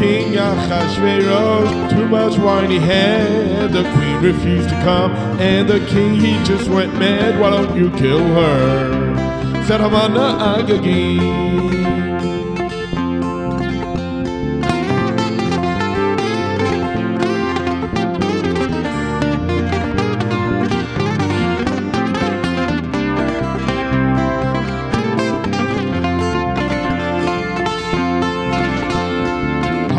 king Achashveirosh. Too much wine he had, the queen refused to come, and the king he just went mad. Why don't you kill her? Said Haman Haagagi.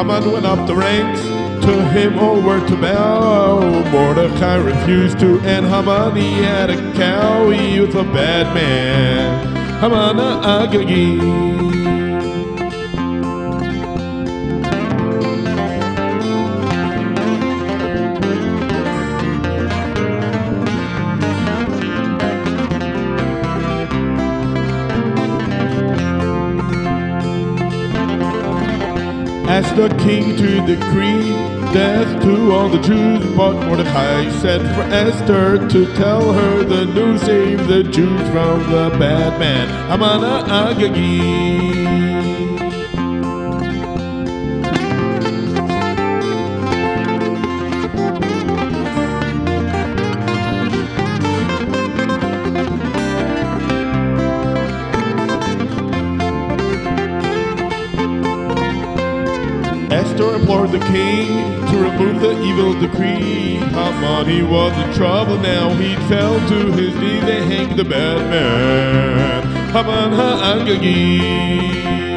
Haman went up the ranks, to him were to bow. Mordechai refused to, and Haman he had a cow. He was a bad man. Haman Haagagi. Asked the king to decree death to all the Jews, but Mordechai sent for Esther to tell her the news, save the Jews from the bad man, Haman Haagagi. Esther implored the king to remove the evil decree. Haman, he was in trouble now. He fell to his knees. and hanged the bad man. Haman Haagagi.